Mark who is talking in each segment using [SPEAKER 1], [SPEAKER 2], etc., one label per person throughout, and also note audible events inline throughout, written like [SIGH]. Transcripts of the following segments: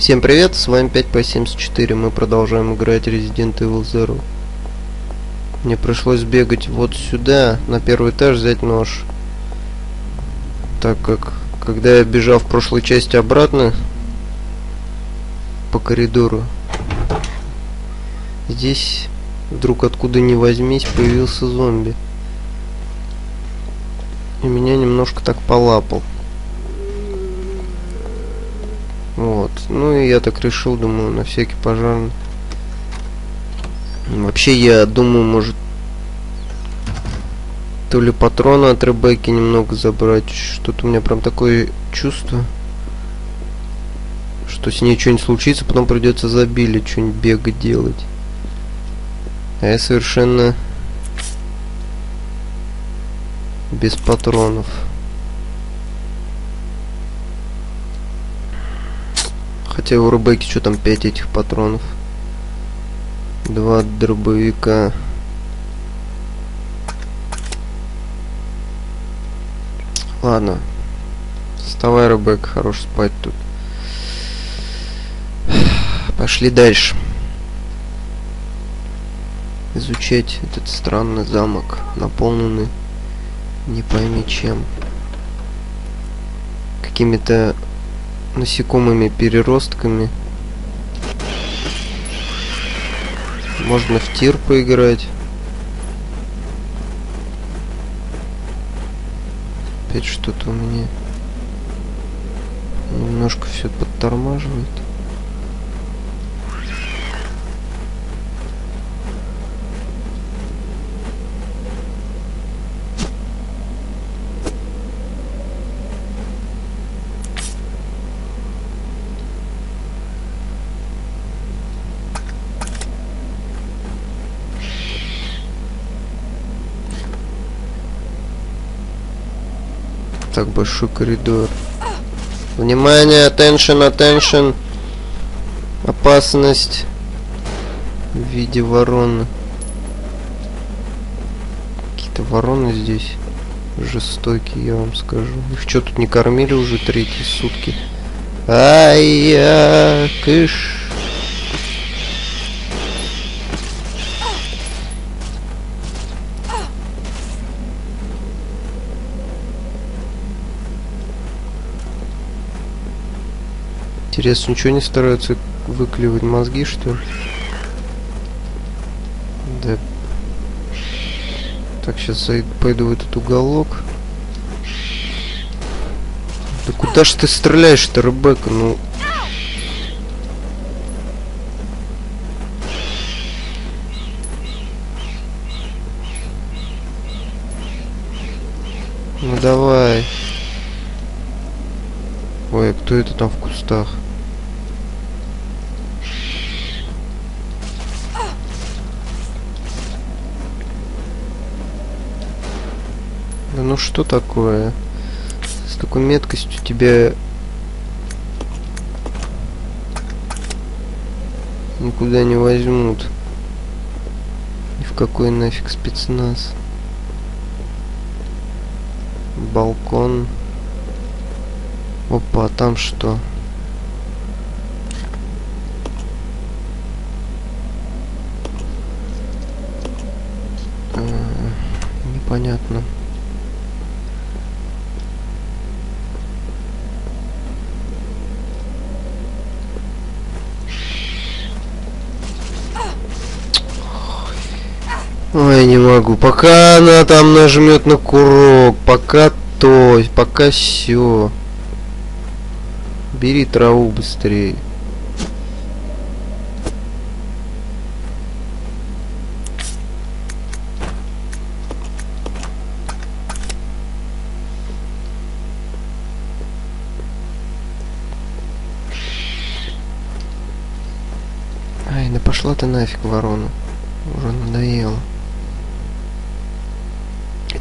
[SPEAKER 1] Всем привет, с вами 5по74, мы продолжаем играть Resident Evil Zero. Мне пришлось бегать вот сюда, на первый этаж, взять нож. Так как, когда я бежал в прошлой части обратно, по коридору, здесь вдруг откуда ни возьмись появился зомби. И меня немножко так полапал. Вот. Ну и я так решил, думаю, на всякий пожарный. Вообще я думаю, может то ли патроны от Ребекки немного забрать. Что-то у меня прям такое чувство, что с ней что-нибудь случится, потом придется забили, что-нибудь бегать делать. А я совершенно без патронов. Хотя у Рубеки что там 5 этих патронов. Два дробовика. Ладно. Вставай, Рубек, хорош спать тут. Пошли дальше. Изучать этот странный замок, наполненный не пойми чем. Какими-то насекомыми переростками. Можно в тир поиграть. Опять что-то у меня немножко все подтормаживает. Так большой коридор. Внимание, attention, attention. Опасность в виде вороны. Какие-то вороны здесь жестокие, я вам скажу. Их что тут не кормили уже третьи сутки? Ай-я, кыш. Интересно, ничего не стараются выклевать мозги, что ли? Да. Так, сейчас пойду в этот уголок. Да куда ж ты стреляешь-то, Ребекка? Ну... Ну давай. Ой, а кто это там в кустах? Да ну что такое? С такой меткостью тебя никуда не возьмут. И в какой нафиг спецназ? Балкон. Опа, а там что? А, непонятно. Ой, не могу. Пока она там нажмет на курок, пока то, пока все. Бери траву быстрее. Ай, да пошла ты нафиг, ворона. Уже надоело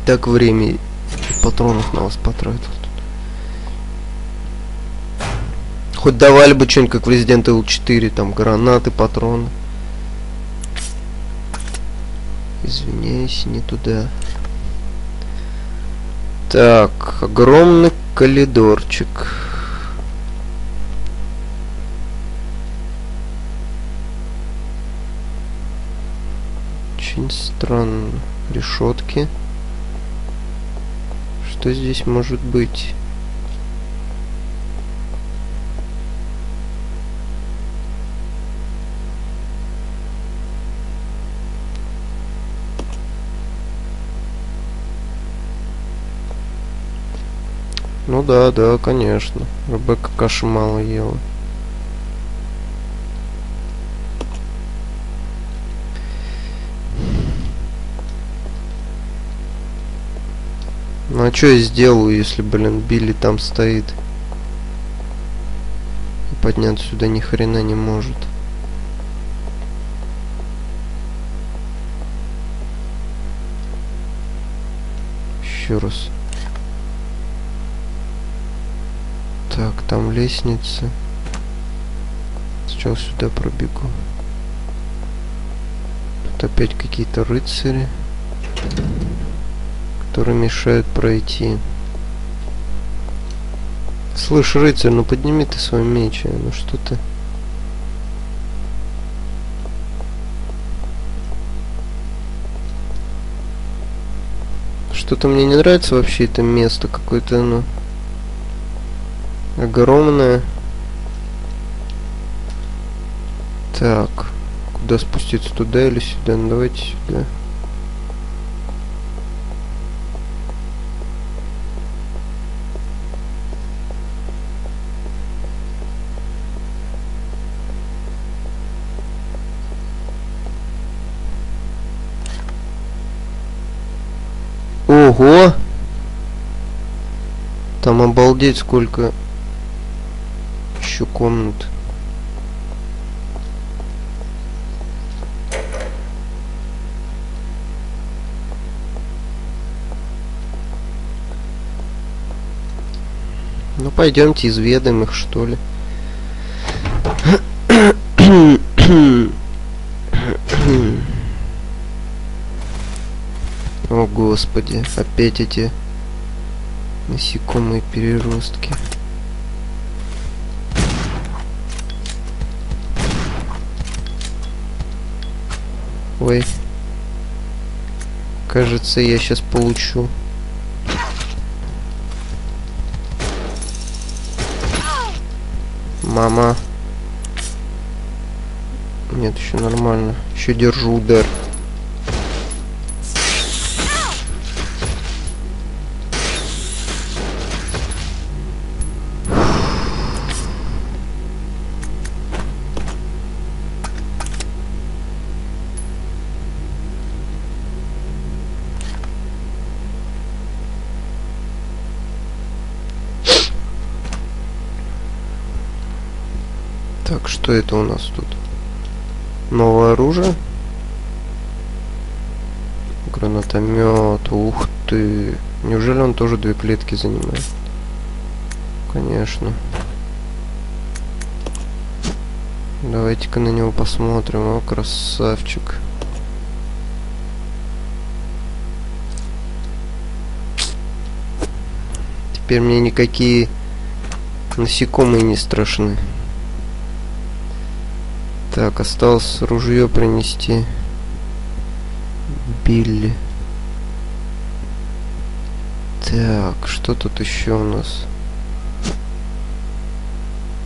[SPEAKER 1] так время и патронов на вас потратил. Хоть давали бы что-нибудь, как в Resident Evil 4, там гранаты, патроны. Извиняюсь, не туда. Так, огромный коридорчик. Очень странно. Решетки. Что здесь может быть? Ну да, да, конечно. Ребекка каши мало ела. Ну а что я сделаю, если, блин, Билли там стоит? Подняться сюда ни хрена не может. Еще раз. Так, там лестница. Сначала сюда пробегу. Тут опять какие-то рыцари, которые мешают пройти. Слышь, рыцарь, ну подними ты свой меч, а, ну что ты... Что-то мне не нравится вообще это место, какое-то. Ну огромная. Так, куда спуститься, туда или сюда? Ну, давайте сюда. Там обалдеть сколько еще комнат. Ну пойдемте изведаем их что ли. О господи, опять эти насекомые переростки. Ой. Кажется, я сейчас получу. Мама. Нет, еще нормально. Еще держу удар. Что это у нас тут? Новое оружие? Гранатомет. Ух ты. Неужели он тоже две клетки занимает? Конечно. Давайте-ка на него посмотрим. О, красавчик. Теперь мне никакие насекомые не страшны. Так, осталось ружье принести. Билли. Так, что тут еще у нас?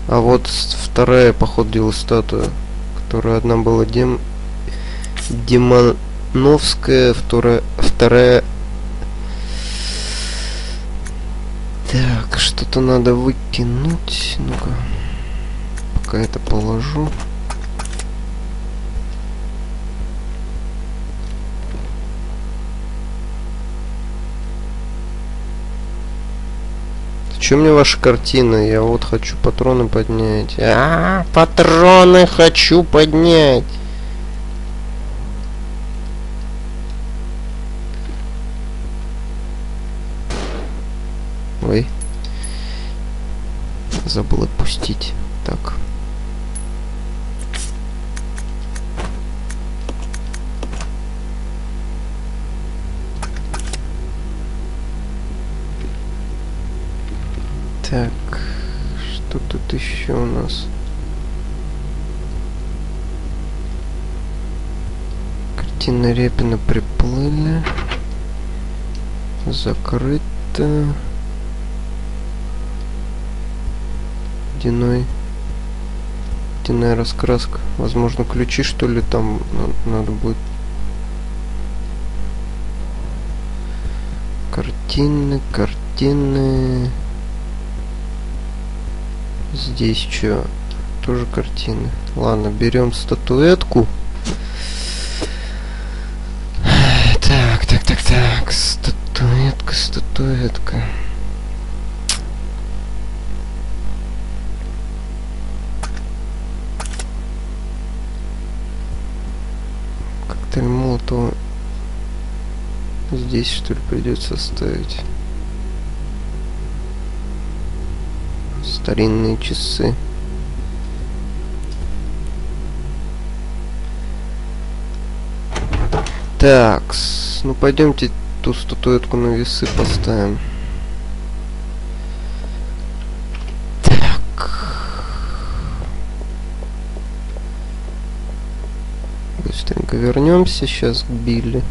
[SPEAKER 1] А вот вторая, походу, дела статуя, которая одна была дем... Демоновская, вторая... вторая... Так, что-то надо выкинуть. Ну-ка. Пока это положу. Чем мне ваша картина? Я вот хочу патроны поднять. А, -а, -а патроны хочу поднять. Ой. Забыл отпустить. Так. Так, что тут еще у нас? Картина Репина приплыли. Закрыто. Водяной. Водяная раскраска. Возможно, ключи, что ли, там надо будет. Картины, картины. Здесь что? Тоже картины. Ладно, берем статуэтку. Так, так, так, так. Статуэтка, статуэтка. Коктейль Молотова здесь что ли придется ставить. Старинные часы. Так, ну пойдемте ту статуэтку на весы поставим. Так. Быстренько вернемся сейчас к Билли.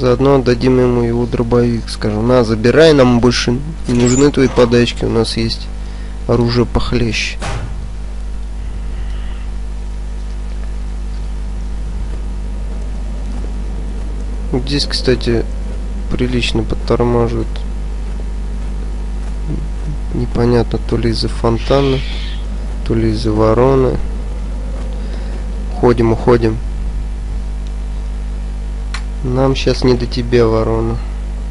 [SPEAKER 1] Заодно отдадим ему его дробовик. Скажем, на, забирай, нам больше не нужны твои подачки. У нас есть оружие похлеще. Здесь, кстати, прилично подтормаживает. Непонятно, то ли из-за фонтана, то ли из-за вороны. Уходим, уходим. Нам сейчас не до тебя, ворона.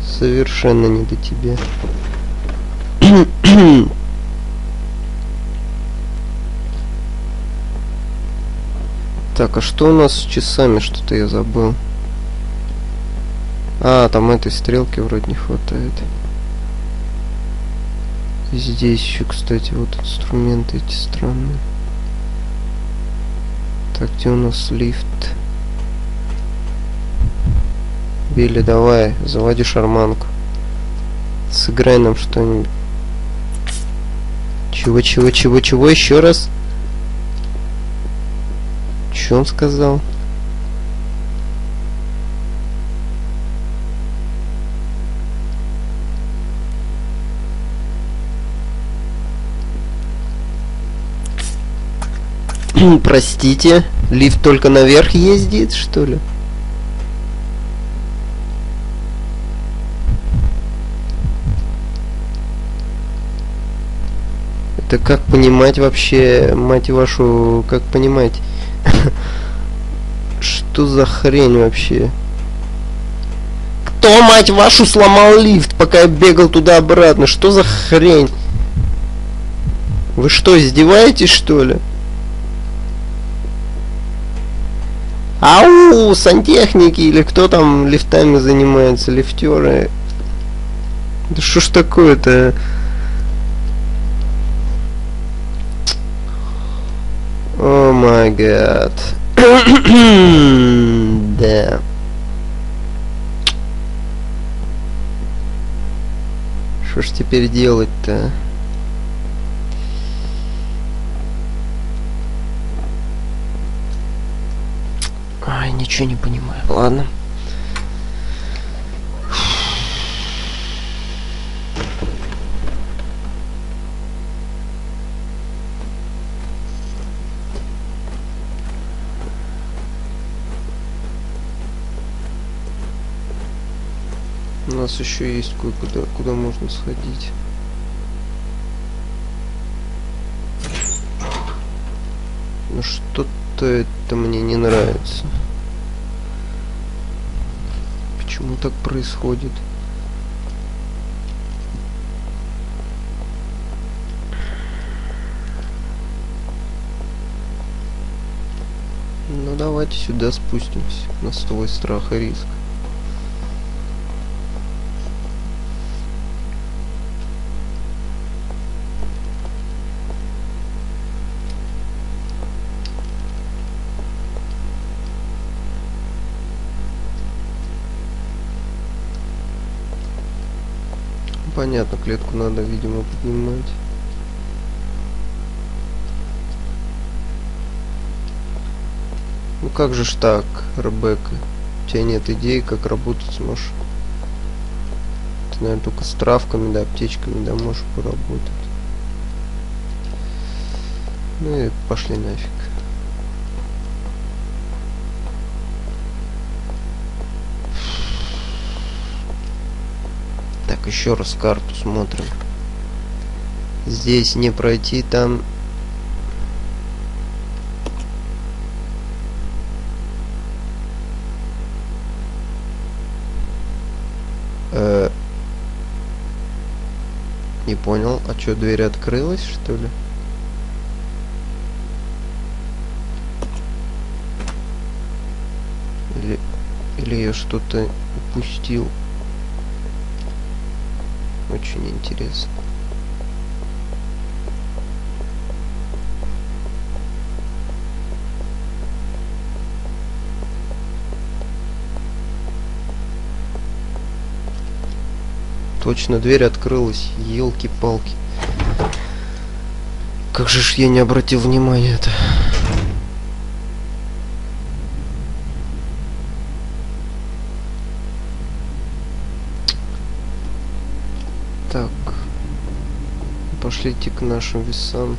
[SPEAKER 1] Совершенно не до тебя. [CLEARS THROAT] так, а что у нас с часами? Что-то я забыл. А, там этой стрелки вроде не хватает. здесь еще, кстати, вот инструменты эти странные. Так, где у нас лифт? Билли, давай, заводи шарманку. Сыграй нам что-нибудь. Чего, чего, чего, чего, еще раз? Что он сказал? Простите, лифт только наверх ездит, что ли? Это как понимать вообще, мать вашу, как понимать? [LAUGHS] Что за хрень вообще? Кто, мать вашу, сломал лифт, пока я бегал туда-обратно? Что за хрень? Вы что, издеваетесь, что ли? Ау, сантехники или кто там лифтами занимается, лифтеры. Да что ж такое-то? О май гад. [COUGHS] да. Что ж теперь делать-то? Ай, ничего не понимаю. Ладно. Нас еще есть кое-куда, куда можно сходить. Но что-то это мне не нравится. Почему так происходит? Ну давайте сюда спустимся на свой страх и риск. Понятно, клетку надо, видимо, поднимать. Ну как же ж так, Ребекка? У тебя нет идей, как работать сможешь? Ты, наверное, только с травками, да, аптечками, да, можешь поработать. Ну и пошли нафиг. Еще раз карту смотрим. Здесь не пройти, там... Э... Не понял, а что, дверь открылась, что ли? Или, или я что-то упустил? Очень интересно. Точно дверь открылась, елки-палки. Как же ж я не обратил внимания это. Так. Пошлите к нашим весам.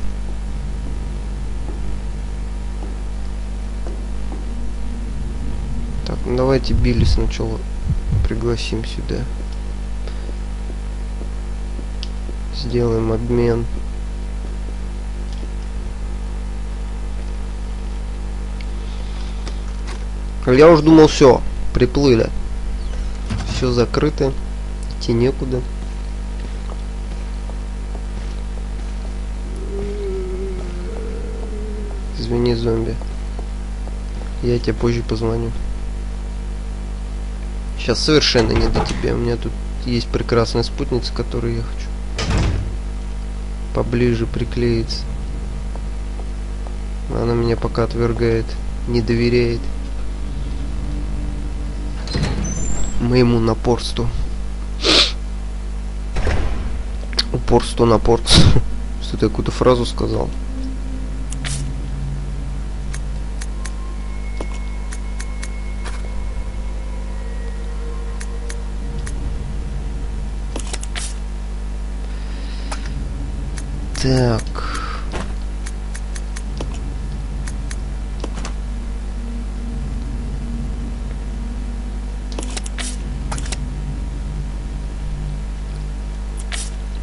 [SPEAKER 1] Так, ну давайте Билли сначала пригласим сюда. Сделаем обмен. Я уж думал, все, приплыли. Все закрыто, идти некуда. Извини, зомби. Я тебе позже позвоню. Сейчас совершенно не до тебя. У меня тут есть прекрасная спутница, которую я хочу поближе приклеиться. Она меня пока отвергает, не доверяет моему напорству. Упорство, напорство. [LAUGHS] Что ты какую-то фразу сказал? Так.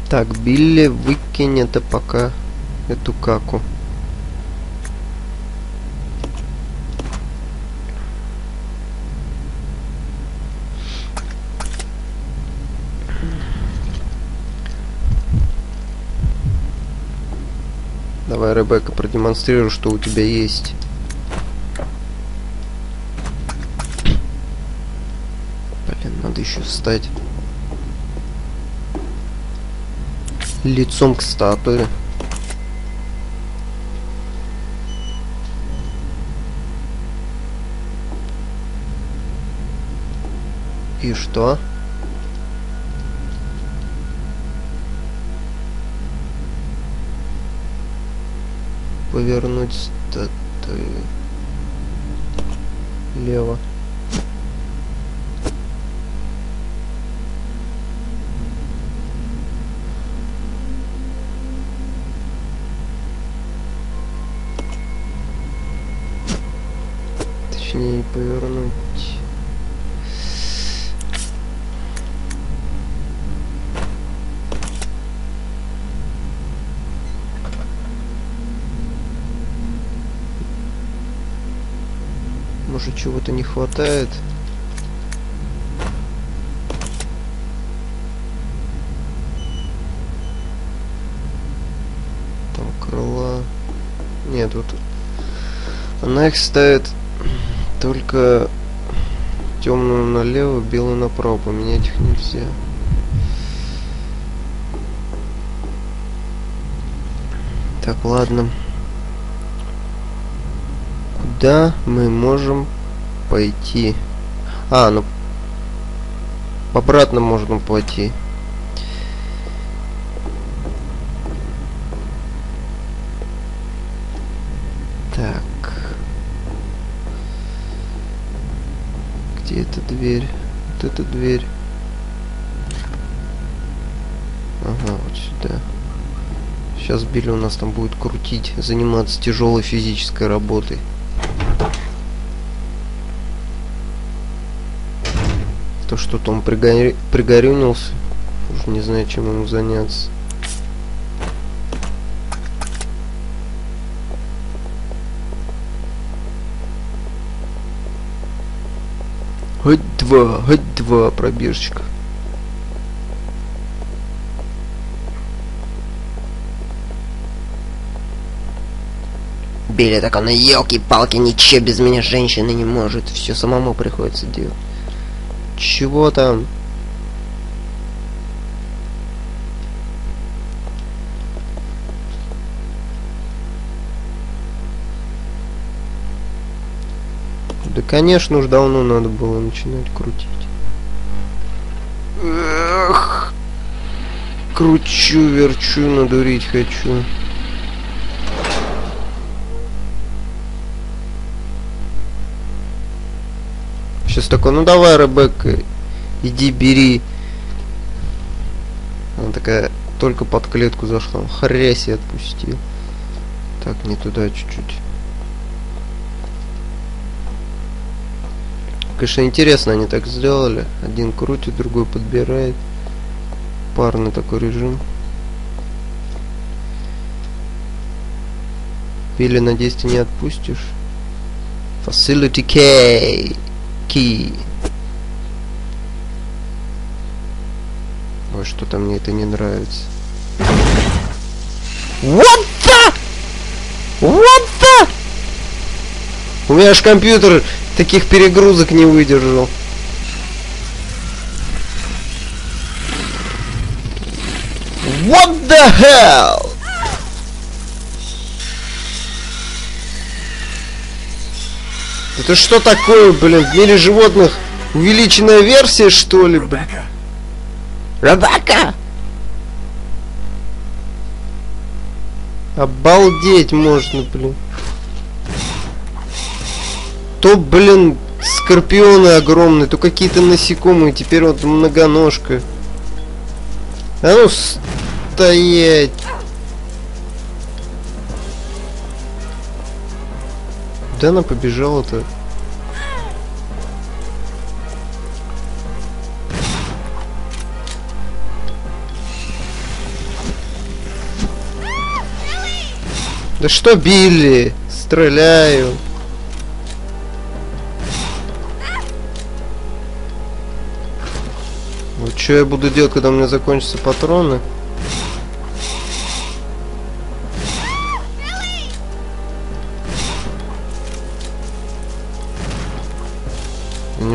[SPEAKER 1] Так, Билли, выкинь это пока эту каку. Давай, Ребекка, продемонстрируй, что у тебя есть. Блин, надо еще встать. Лицом к статуе. И что? Повернуть статую лево. Точнее повернуть Может чего-то не хватает? Там крыла. Нет, вот она их ставит только темную налево, белую направо. Поменять их нельзя. Так, ладно куда мы можем пойти? А, ну обратно можно пойти. Так. Где эта дверь? Вот эта дверь. Ага, вот сюда. Сейчас Билли у нас там будет крутить, заниматься тяжелой физической работой. То что-то он пригорю... пригорюнился. Уже не знаю, чем ему заняться. Хоть два, хоть два пробежечка.
[SPEAKER 2] Билли, так она елки-палки, ничего без меня женщины не может. Все самому приходится делать.
[SPEAKER 1] Чего там? Да, конечно, уж давно надо было начинать крутить. Эх, кручу, верчу, надурить хочу. Сейчас такой, ну давай, Ребекка, иди бери. Она такая только под клетку зашла. Хрясь и отпустил. Так, не туда чуть-чуть. Конечно, интересно они так сделали. Один крутит, другой подбирает. Парный такой режим. Или, надеюсь, ты не отпустишь. Facility K. Key. Ой, что-то мне это не нравится. What the? What the? У меня аж компьютер таких перегрузок не выдержал. What the hell? Это что такое, блин? В мире животных увеличенная версия, что ли, блин?
[SPEAKER 2] Ребекка!
[SPEAKER 1] Обалдеть можно, блин. То, блин, скорпионы огромные, то какие-то насекомые, теперь вот многоножка. А ну стоять. Куда она побежала-то? Да что, Билли? Стреляю. Вот что я буду делать, когда у меня закончатся патроны?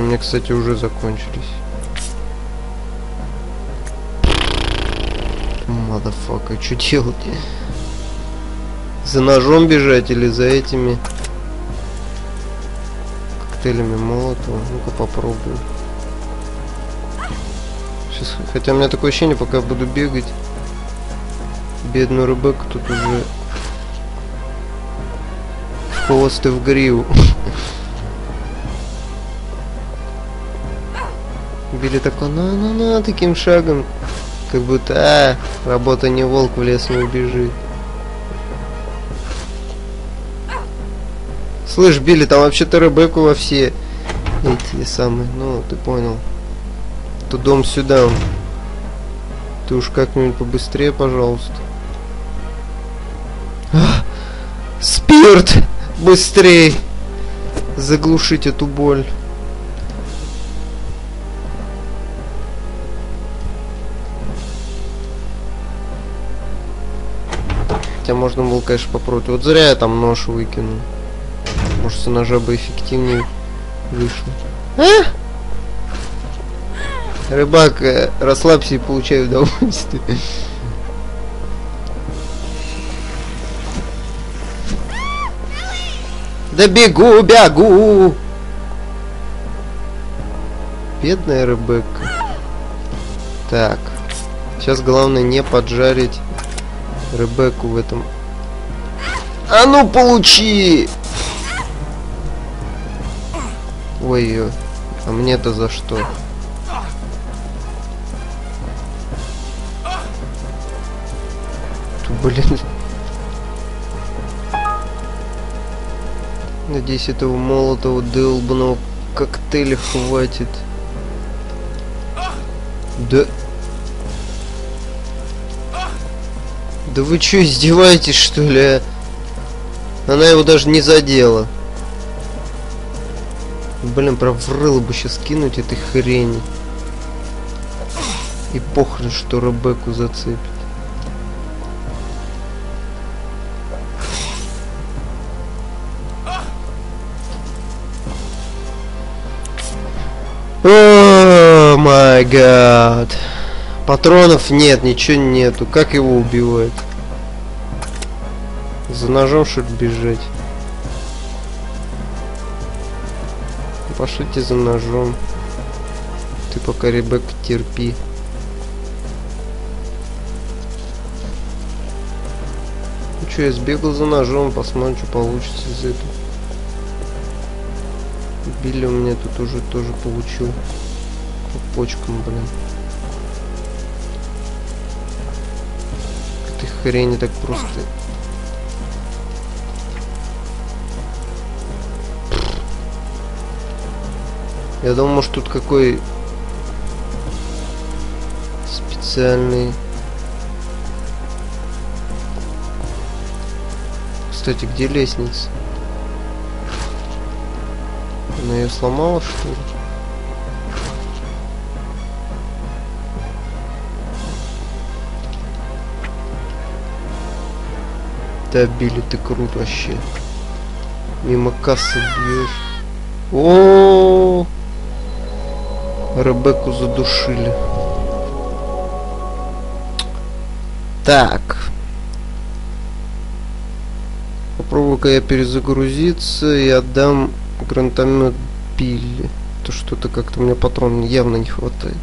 [SPEAKER 1] Мне, кстати, уже закончились. Мадафака, что делать? За ножом бежать или за этими коктейлями молотого? Ну-ка попробую. Сейчас, хотя у меня такое ощущение, пока я буду бегать, бедную Ребекку тут уже хвост в гриву. [LAUGHS] Билли такой, на-на-на, таким шагом. Как будто, а, работа не волк, в лес не убежит. Слышь, Билли, там вообще-то Ребекку во все эти самые, ну, ты понял. То дом сюда. Ты уж как-нибудь побыстрее, пожалуйста. А, спирт! Быстрей! Заглушить эту боль. Хотя можно было, конечно, попробовать. Вот зря я там нож выкинул. Может, с ножа бы эффективнее вышло. А? Рыбак, э, расслабься и получай удовольствие. Да бегу, бегу! Бедная Ребекка. Так. Сейчас главное не поджарить Ребекку в этом. А ну получи! Ой, А мне-то за что? Ту, Блин. Надеюсь, этого молотого долбаного коктейля хватит. Да... Да вы чё, издеваетесь, что ли, а? Она его даже не задела. Блин, прям в рыло бы сейчас кинуть этой хрени. И похрен, что Ребекку зацепит. О май гад. Патронов нет, ничего нету. Как его убивать? За ножом что ли бежать? Пошлите за ножом. Ты пока, Ребекка, терпи. Ну что, я сбегал за ножом, посмотрим, что получится из этого. Билли у меня тут уже тоже получил. По почкам, блин. Этой хрени так просто Я думал, может тут какой специальный. Кстати, где лестница? Она ее сломала, что ли? Билли, ты крут вообще. Мимо кассы бьешь. О, -о, -о, -о! Ребекку задушили. Так. Попробую-ка я перезагрузиться и отдам гранатомет Билли. То что-то как-то у меня патрон явно не хватает.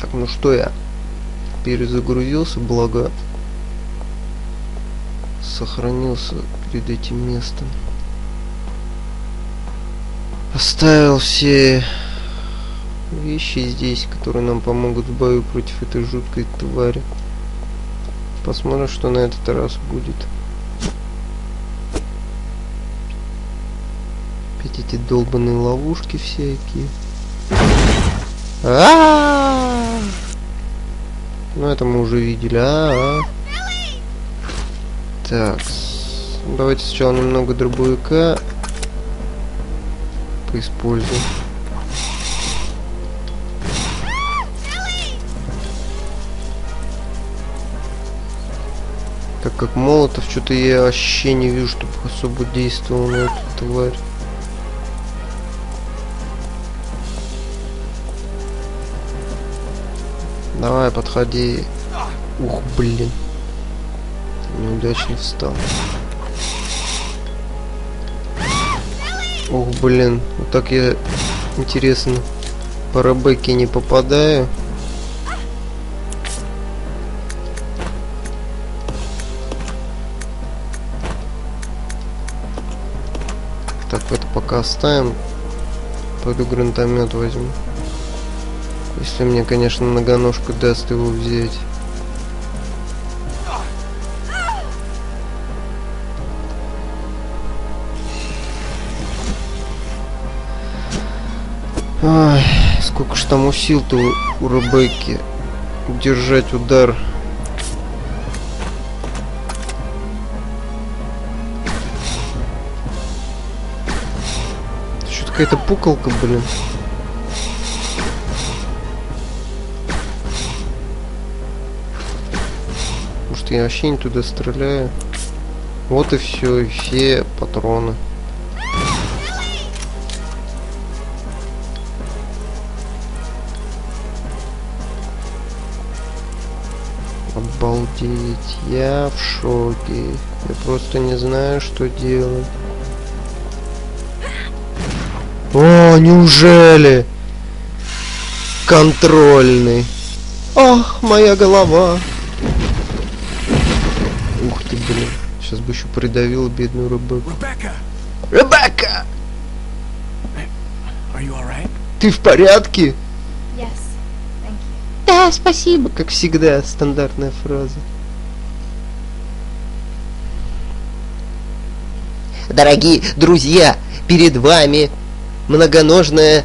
[SPEAKER 1] Так, ну что я перезагрузился, благо сохранился перед этим местом. Оставил все вещи здесь, которые нам помогут в бою против этой жуткой твари. Посмотрим, что на этот раз будет. Опять эти долбанные ловушки всякие. А, -а, -а, Ну это мы уже видели. А, -а, -а. Так, давайте сначала немного дробовика поиспользуем. Так как молотов, что-то я вообще не вижу, чтобы особо действовал на эту тварь. Давай, подходи. Ух, блин. Неудачно встал. Ух, блин. Вот так я, интересно, по Ребекке не попадаю. Так, это пока оставим. Пойду гранатомет возьму. Если мне, конечно, многоножка даст его взять. Сколько ж там усил-то у, у Ребекки держать удар. Что-то какая-то пукалка, блин. Может я вообще не туда стреляю? Вот и все, и все патроны. Обалдеть, я в шоке. Я просто не знаю, что делать. О, неужели? Контрольный. Ах, моя голова. Ух ты, блин. Сейчас бы еще придавил бедную Ребекку. Ребекка! Ты в порядке? Спасибо. Как всегда, стандартная фраза.
[SPEAKER 2] Дорогие друзья, перед вами многоножная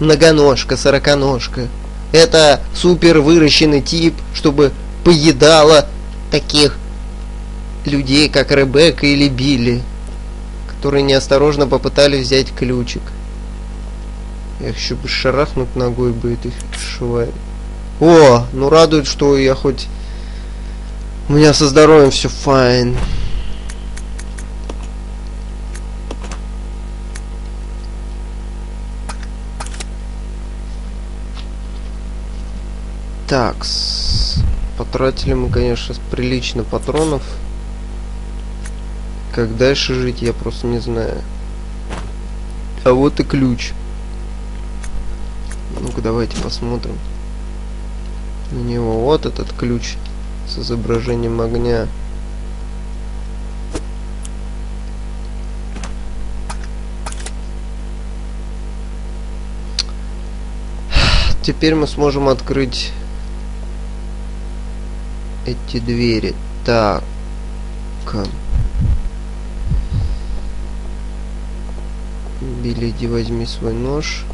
[SPEAKER 2] многоножка, сороконожка. Это супер выращенный тип, чтобы поедала таких людей, как Ребекка или Билли, которые неосторожно попытались взять ключик.
[SPEAKER 1] Я еще бы шарахнуть ногой бы этой шварь. О, ну радует, что я хоть... У меня со здоровьем все файн. Так, потратили мы, конечно, прилично патронов. Как дальше жить, я просто не знаю. А вот и ключ. Ну-ка, давайте посмотрим на него. Вот этот ключ с изображением огня. Теперь мы сможем открыть эти двери. Так. Билли, иди возьми свой нож.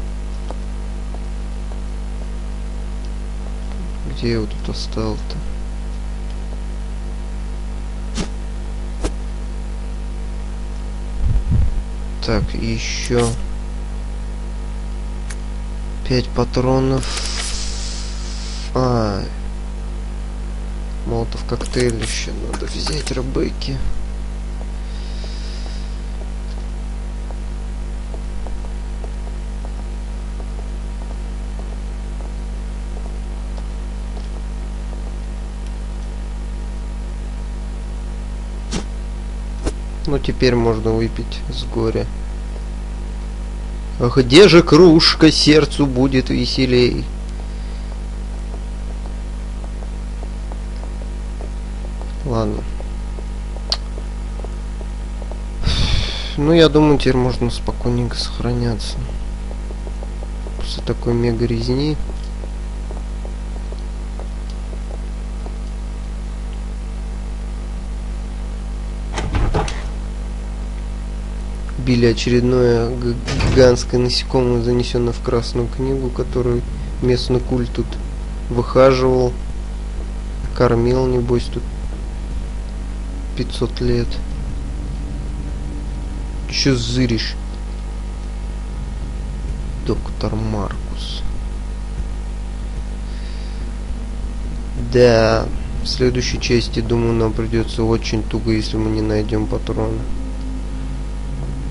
[SPEAKER 1] Где я его тут оставил-то? Так, еще пять патронов. А, молотов коктейль еще надо взять рабыки. Ну теперь можно выпить с горя. А где же кружка, сердцу будет веселей? Ладно. Ну, я думаю, теперь можно спокойненько сохраняться. После такой мега резни. Били очередное гигантское насекомое, занесенное в Красную книгу, которую местный культ тут выхаживал, кормил, небось, тут 500 лет. Че зыришь? Доктор Маркус. Да, в следующей части, думаю, нам придется очень туго, если мы не найдем патроны.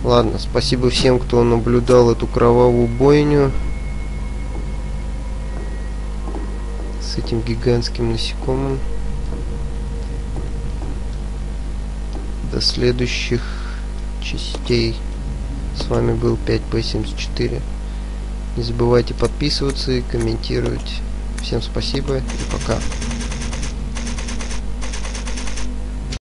[SPEAKER 1] Ладно, спасибо всем, кто наблюдал эту кровавую бойню. С этим гигантским насекомым. До следующих частей. С вами был 5P74. Не забывайте подписываться и комментировать. Всем спасибо и пока.